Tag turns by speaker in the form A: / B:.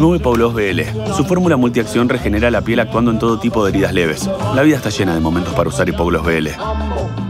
A: Nuevo Hipogloss BL. Su fórmula multiacción regenera la piel actuando en todo tipo de heridas leves. La vida está llena de momentos para usar Hipogloss BL.